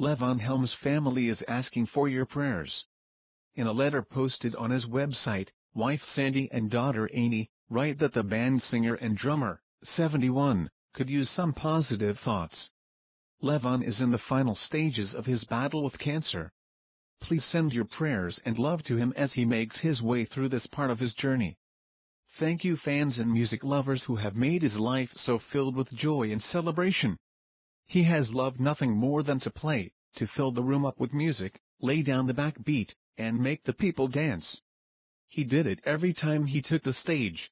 Levon Helm's family is asking for your prayers. In a letter posted on his website, wife Sandy and daughter Amy, write that the band singer and drummer, 71, could use some positive thoughts. Levon is in the final stages of his battle with cancer. Please send your prayers and love to him as he makes his way through this part of his journey. Thank you fans and music lovers who have made his life so filled with joy and celebration. He has loved nothing more than to play, to fill the room up with music, lay down the backbeat, and make the people dance. He did it every time he took the stage.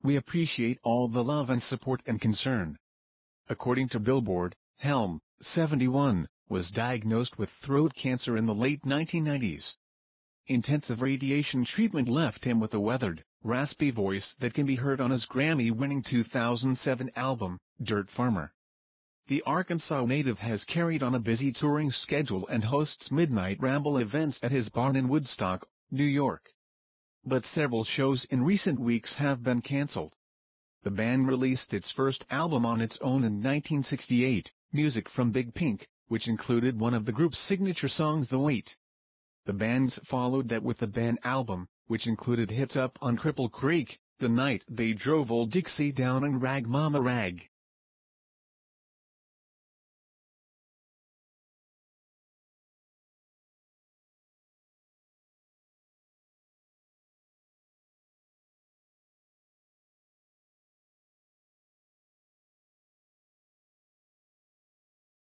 We appreciate all the love and support and concern. According to Billboard, Helm, 71, was diagnosed with throat cancer in the late 1990s. Intensive radiation treatment left him with a weathered, raspy voice that can be heard on his Grammy-winning 2007 album, Dirt Farmer. The Arkansas native has carried on a busy touring schedule and hosts Midnight Ramble events at his barn in Woodstock, New York. But several shows in recent weeks have been cancelled. The band released its first album on its own in 1968, Music from Big Pink, which included one of the group's signature songs The Weight. The bands followed that with the band album, which included hits up on Cripple Creek, The Night They Drove Old Dixie Down and Rag Mama Rag.